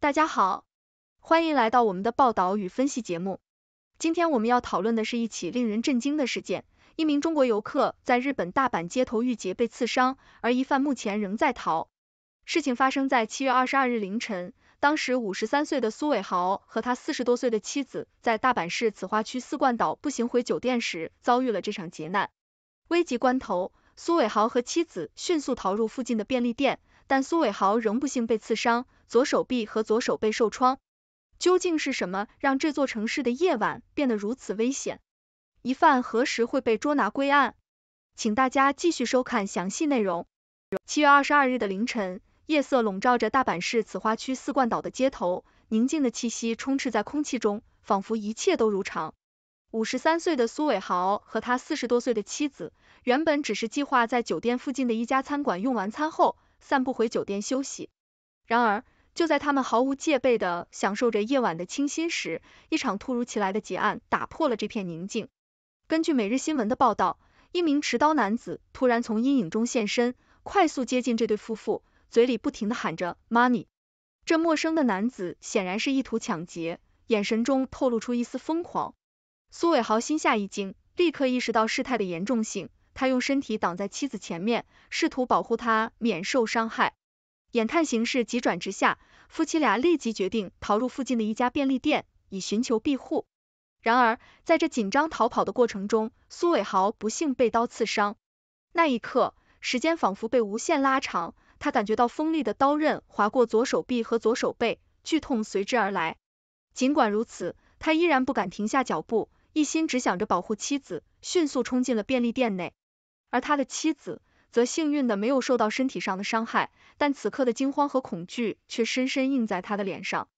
大家好，欢迎来到我们的报道与分析节目。今天我们要讨论的是一起令人震惊的事件，一名中国游客在日本大阪街头遇劫被刺伤，而疑犯目前仍在逃。事情发生在七月二十二日凌晨，当时五十三岁的苏伟豪和他四十多岁的妻子在大阪市此花区四冠岛步行回酒店时遭遇了这场劫难。危急关头，苏伟豪和妻子迅速逃入附近的便利店。但苏伟豪仍不幸被刺伤，左手臂和左手背受创。究竟是什么让这座城市的夜晚变得如此危险？疑犯何时会被捉拿归案？请大家继续收看详细内容。七月二十二日的凌晨，夜色笼罩着大阪市此花区四冠岛的街头，宁静的气息充斥在空气中，仿佛一切都如常。五十三岁的苏伟豪和他四十多岁的妻子，原本只是计划在酒店附近的一家餐馆用完餐后。散步回酒店休息。然而，就在他们毫无戒备的享受着夜晚的清新时，一场突如其来的劫案打破了这片宁静。根据每日新闻的报道，一名持刀男子突然从阴影中现身，快速接近这对夫妇，嘴里不停的喊着 “money”。这陌生的男子显然是意图抢劫，眼神中透露出一丝疯狂。苏伟豪心下一惊，立刻意识到事态的严重性。他用身体挡在妻子前面，试图保护她免受伤害。眼看形势急转直下，夫妻俩立即决定逃入附近的一家便利店，以寻求庇护。然而，在这紧张逃跑的过程中，苏伟豪不幸被刀刺伤。那一刻，时间仿佛被无限拉长，他感觉到锋利的刀刃划过左手臂和左手背，剧痛随之而来。尽管如此，他依然不敢停下脚步，一心只想着保护妻子，迅速冲进了便利店内。而他的妻子则幸运的没有受到身体上的伤害，但此刻的惊慌和恐惧却深深印在他的脸上。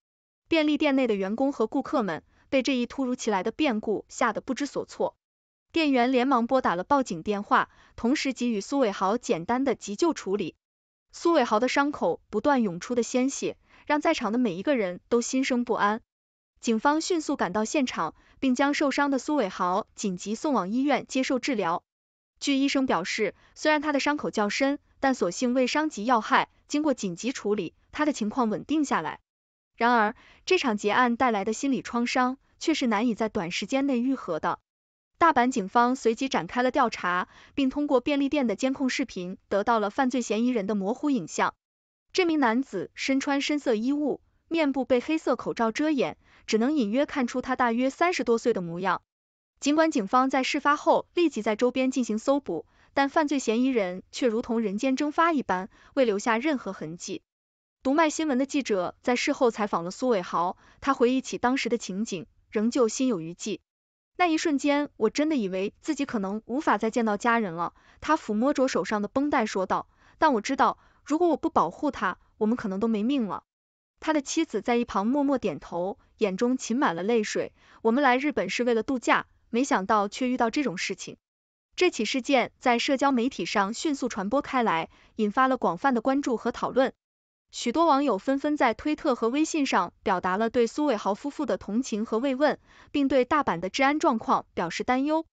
便利店内的员工和顾客们被这一突如其来的变故吓得不知所措，店员连忙拨打了报警电话，同时给予苏伟豪简单的急救处理。苏伟豪的伤口不断涌出的鲜血，让在场的每一个人都心生不安。警方迅速赶到现场，并将受伤的苏伟豪紧急送往医院接受治疗。据医生表示，虽然他的伤口较深，但所幸未伤及要害，经过紧急处理，他的情况稳定下来。然而，这场劫案带来的心理创伤却是难以在短时间内愈合的。大阪警方随即展开了调查，并通过便利店的监控视频得到了犯罪嫌疑人的模糊影像。这名男子身穿深色衣物，面部被黑色口罩遮掩，只能隐约看出他大约三十多岁的模样。尽管警方在事发后立即在周边进行搜捕，但犯罪嫌疑人却如同人间蒸发一般，未留下任何痕迹。读卖新闻的记者在事后采访了苏伟豪，他回忆起当时的情景，仍旧心有余悸。那一瞬间，我真的以为自己可能无法再见到家人了。他抚摸着手上的绷带说道，但我知道，如果我不保护他，我们可能都没命了。他的妻子在一旁默默点头，眼中噙满了泪水。我们来日本是为了度假。没想到却遇到这种事情，这起事件在社交媒体上迅速传播开来，引发了广泛的关注和讨论。许多网友纷纷在推特和微信上表达了对苏伟豪夫妇的同情和慰问，并对大阪的治安状况表示担忧。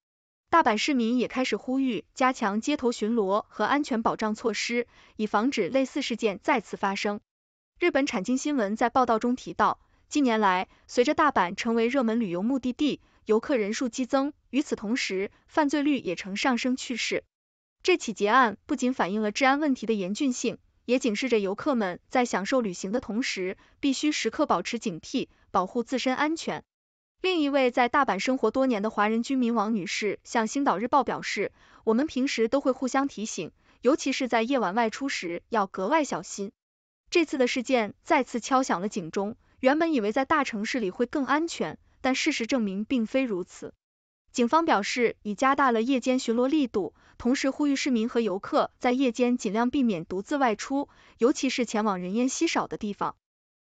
大阪市民也开始呼吁加强街头巡逻和安全保障措施，以防止类似事件再次发生。日本产经新闻在报道中提到，近年来，随着大阪成为热门旅游目的地，游客人数激增，与此同时，犯罪率也呈上升趋势。这起劫案不仅反映了治安问题的严峻性，也警示着游客们在享受旅行的同时，必须时刻保持警惕，保护自身安全。另一位在大阪生活多年的华人居民王女士向星岛日报表示：“我们平时都会互相提醒，尤其是在夜晚外出时要格外小心。这次的事件再次敲响了警钟。原本以为在大城市里会更安全。”但事实证明并非如此。警方表示，已加大了夜间巡逻力度，同时呼吁市民和游客在夜间尽量避免独自外出，尤其是前往人烟稀少的地方。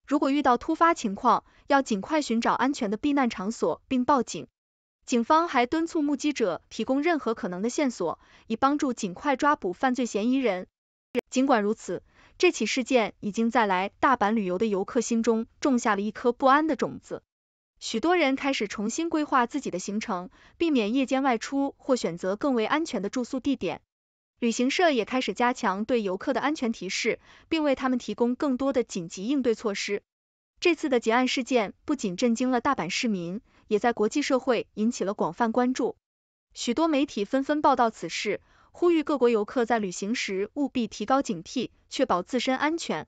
如果遇到突发情况，要尽快寻找安全的避难场所并报警。警方还敦促目击者提供任何可能的线索，以帮助尽快抓捕犯罪嫌疑人。尽管如此，这起事件已经在来大阪旅游的游客心中种下了一颗不安的种子。许多人开始重新规划自己的行程，避免夜间外出或选择更为安全的住宿地点。旅行社也开始加强对游客的安全提示，并为他们提供更多的紧急应对措施。这次的劫案事件不仅震惊了大阪市民，也在国际社会引起了广泛关注。许多媒体纷纷报道此事，呼吁各国游客在旅行时务必提高警惕，确保自身安全。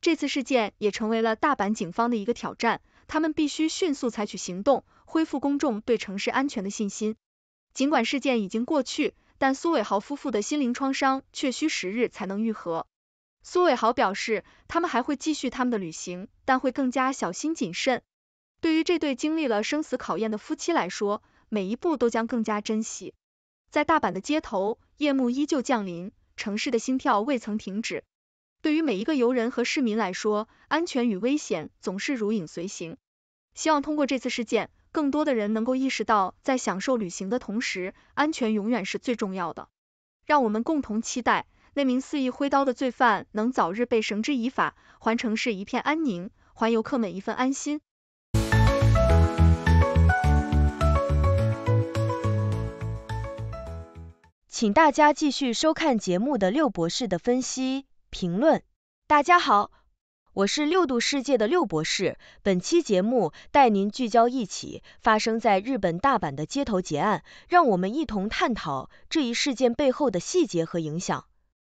这次事件也成为了大阪警方的一个挑战，他们必须迅速采取行动，恢复公众对城市安全的信心。尽管事件已经过去，但苏伟豪夫妇的心灵创伤却需时日才能愈合。苏伟豪表示，他们还会继续他们的旅行，但会更加小心谨慎。对于这对经历了生死考验的夫妻来说，每一步都将更加珍惜。在大阪的街头，夜幕依旧降临，城市的心跳未曾停止。对于每一个游人和市民来说，安全与危险总是如影随形。希望通过这次事件，更多的人能够意识到，在享受旅行的同时，安全永远是最重要的。让我们共同期待。那名肆意挥刀的罪犯能早日被绳之以法，还城市一片安宁，还游客们一份安心。请大家继续收看节目的六博士的分析评论。大家好，我是六度世界的六博士。本期节目带您聚焦一起发生在日本大阪的街头劫案，让我们一同探讨这一事件背后的细节和影响。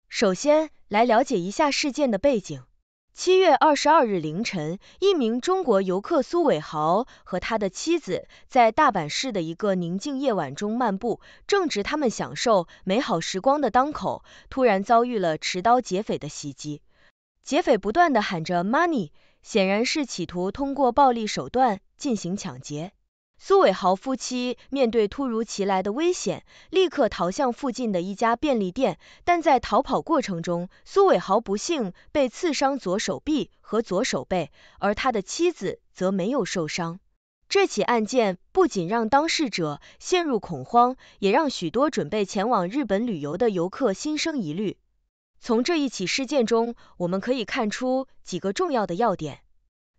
首先，来了解一下事件的背景。七月二十二日凌晨，一名中国游客苏伟豪和他的妻子在大阪市的一个宁静夜晚中漫步，正值他们享受美好时光的当口，突然遭遇了持刀劫匪的袭击。劫匪不断的喊着 “money”，显然是企图通过暴力手段进行抢劫。苏伟豪夫妻面对突如其来的危险，立刻逃向附近的一家便利店，但在逃跑过程中，苏伟豪不幸被刺伤左手臂和左手背，而他的妻子则没有受伤。这起案件不仅让当事者陷入恐慌，也让许多准备前往日本旅游的游客心生疑虑。从这一起事件中，我们可以看出几个重要的要点。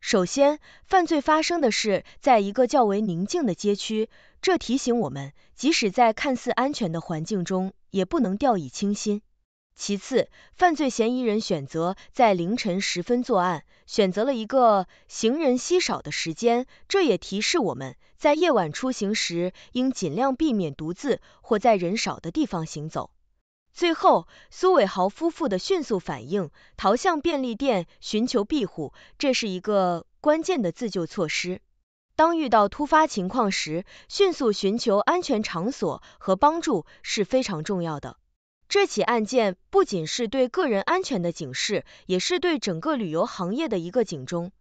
首先，犯罪发生的是在一个较为宁静的街区，这提醒我们，即使在看似安全的环境中，也不能掉以轻心。其次，犯罪嫌疑人选择在凌晨时分作案，选择了一个行人稀少的时间，这也提示我们在夜晚出行时，应尽量避免独自或在人少的地方行走。最后，苏伟豪夫妇的迅速反应，逃向便利店寻求庇护，这是一个关键的自救措施。当遇到突发情况时，迅速寻求安全场所和帮助是非常重要的。这起案件不仅是对个人安全的警示，也是对整个旅游行业的一个警钟。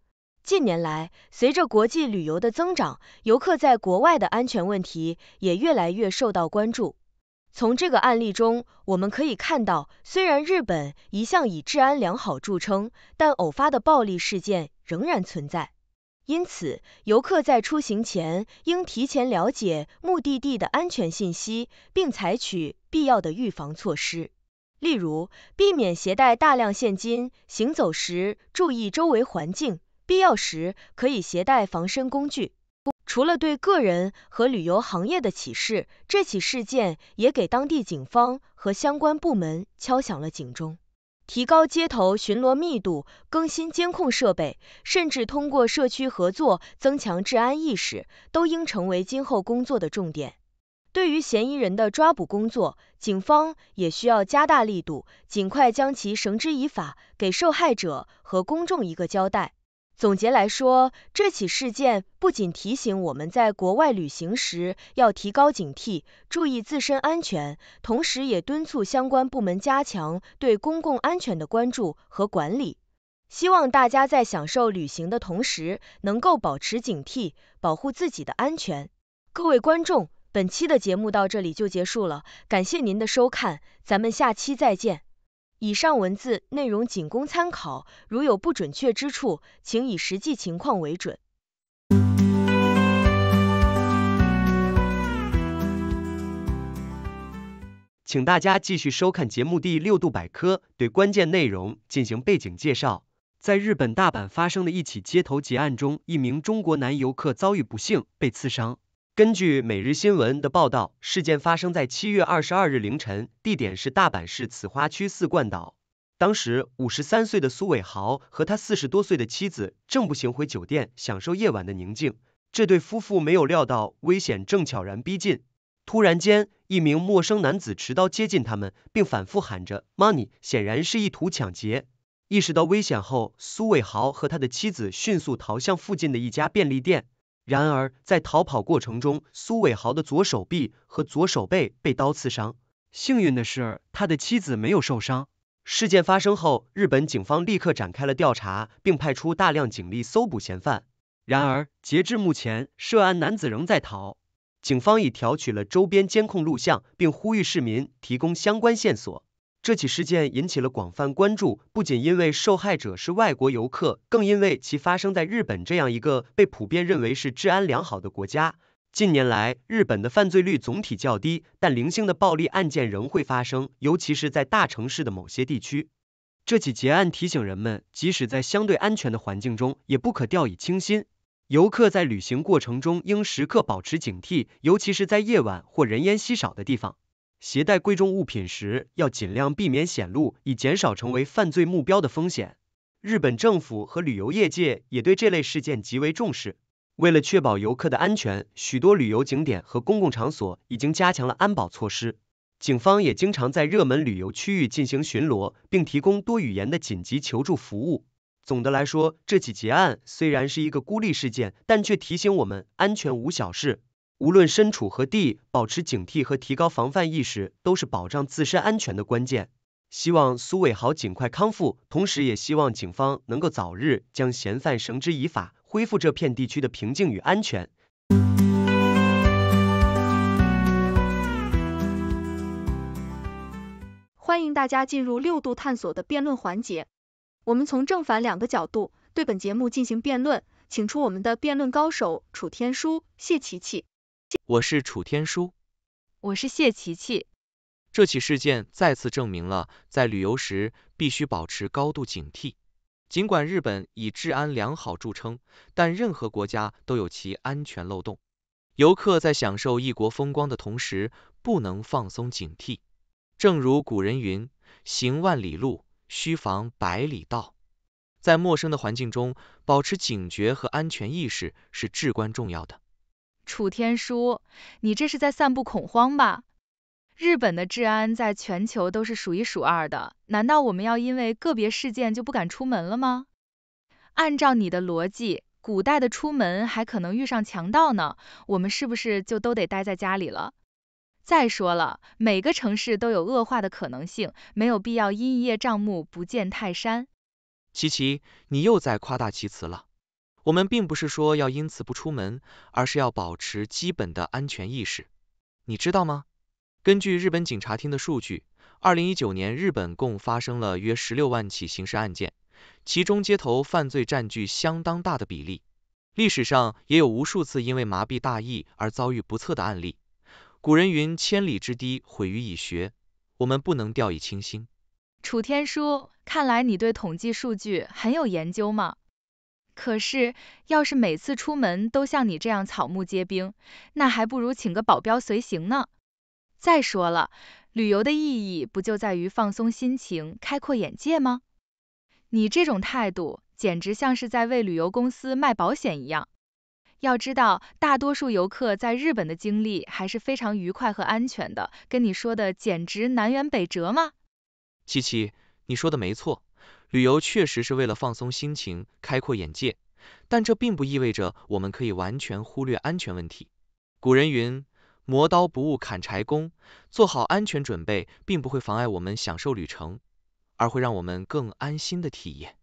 近年来，随着国际旅游的增长，游客在国外的安全问题也越来越受到关注。从这个案例中，我们可以看到，虽然日本一向以治安良好著称，但偶发的暴力事件仍然存在。因此，游客在出行前应提前了解目的地的安全信息，并采取必要的预防措施，例如避免携带大量现金，行走时注意周围环境，必要时可以携带防身工具。除了对个人和旅游行业的启示，这起事件也给当地警方和相关部门敲响了警钟。提高街头巡逻密度、更新监控设备，甚至通过社区合作增强治安意识，都应成为今后工作的重点。对于嫌疑人的抓捕工作，警方也需要加大力度，尽快将其绳之以法，给受害者和公众一个交代。总结来说，这起事件不仅提醒我们在国外旅行时要提高警惕，注意自身安全，同时也敦促相关部门加强对公共安全的关注和管理。希望大家在享受旅行的同时，能够保持警惕，保护自己的安全。各位观众，本期的节目到这里就结束了，感谢您的收看，咱们下期再见。以上文字内容仅供参考，如有不准确之处，请以实际情况为准。请大家继续收看节目第六度百科，对关键内容进行背景介绍。在日本大阪发生的一起街头劫案中，一名中国男游客遭遇不幸，被刺伤。根据每日新闻的报道，事件发生在七月二十二日凌晨，地点是大阪市此花区四冠岛。当时五十三岁的苏伟豪和他四十多岁的妻子正步行回酒店，享受夜晚的宁静。这对夫妇没有料到危险正悄然逼近。突然间，一名陌生男子持刀接近他们，并反复喊着 “money”，显然是意图抢劫。意识到危险后，苏伟豪和他的妻子迅速逃向附近的一家便利店。然而，在逃跑过程中，苏伟豪的左手臂和左手背被刀刺伤。幸运的是，他的妻子没有受伤。事件发生后，日本警方立刻展开了调查，并派出大量警力搜捕嫌犯。然而，截至目前，涉案男子仍在逃。警方已调取了周边监控录像，并呼吁市民提供相关线索。这起事件引起了广泛关注，不仅因为受害者是外国游客，更因为其发生在日本这样一个被普遍认为是治安良好的国家。近年来，日本的犯罪率总体较低，但零星的暴力案件仍会发生，尤其是在大城市的某些地区。这起劫案提醒人们，即使在相对安全的环境中，也不可掉以轻心。游客在旅行过程中应时刻保持警惕，尤其是在夜晚或人烟稀少的地方。携带贵重物品时，要尽量避免显露，以减少成为犯罪目标的风险。日本政府和旅游业界也对这类事件极为重视。为了确保游客的安全，许多旅游景点和公共场所已经加强了安保措施。警方也经常在热门旅游区域进行巡逻，并提供多语言的紧急求助服务。总的来说，这起劫案虽然是一个孤立事件，但却提醒我们，安全无小事。无论身处何地，保持警惕和提高防范意识，都是保障自身安全的关键。希望苏伟豪尽快康复，同时也希望警方能够早日将嫌犯绳之以法，恢复这片地区的平静与安全。欢迎大家进入六度探索的辩论环节。我们从正反两个角度对本节目进行辩论，请出我们的辩论高手楚天舒、谢琪琪。我是楚天舒，我是谢琪琪。这起事件再次证明了，在旅游时必须保持高度警惕。尽管日本以治安良好著称，但任何国家都有其安全漏洞。游客在享受异国风光的同时，不能放松警惕。正如古人云：“行万里路。”须防百里道，在陌生的环境中保持警觉和安全意识是至关重要的。楚天舒，你这是在散布恐慌吧？日本的治安在全球都是数一数二的，难道我们要因为个别事件就不敢出门了吗？按照你的逻辑，古代的出门还可能遇上强盗呢，我们是不是就都得待在家里了？再说了，每个城市都有恶化的可能性，没有必要因一叶障目不见泰山。琪琪，你又在夸大其词了。我们并不是说要因此不出门，而是要保持基本的安全意识。你知道吗？根据日本警察厅的数据，二零一九年日本共发生了约十六万起刑事案件，其中街头犯罪占据相当大的比例。历史上也有无数次因为麻痹大意而遭遇不测的案例。古人云：“千里之堤，毁于蚁穴。”我们不能掉以轻心。楚天舒，看来你对统计数据很有研究嘛。可是，要是每次出门都像你这样草木皆兵，那还不如请个保镖随行呢。再说了，旅游的意义不就在于放松心情、开阔眼界吗？你这种态度，简直像是在为旅游公司卖保险一样。要知道，大多数游客在日本的经历还是非常愉快和安全的，跟你说的简直南辕北辙吗？七七，你说的没错，旅游确实是为了放松心情、开阔眼界，但这并不意味着我们可以完全忽略安全问题。古人云：“磨刀不误砍柴工”，做好安全准备，并不会妨碍我们享受旅程，而会让我们更安心的体验。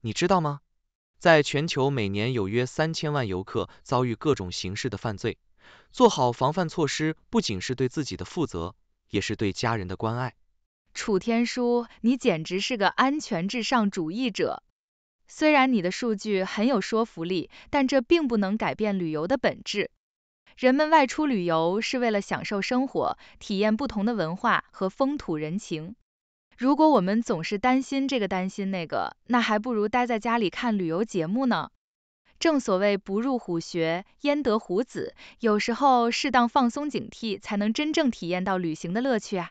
你知道吗？在全球，每年有约三千万游客遭遇各种形式的犯罪。做好防范措施，不仅是对自己的负责，也是对家人的关爱。楚天舒，你简直是个安全至上主义者。虽然你的数据很有说服力，但这并不能改变旅游的本质。人们外出旅游是为了享受生活，体验不同的文化和风土人情。如果我们总是担心这个担心那个，那还不如待在家里看旅游节目呢。正所谓不入虎穴，焉得虎子。有时候适当放松警惕，才能真正体验到旅行的乐趣啊。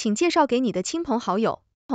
请介绍给你的亲朋好友。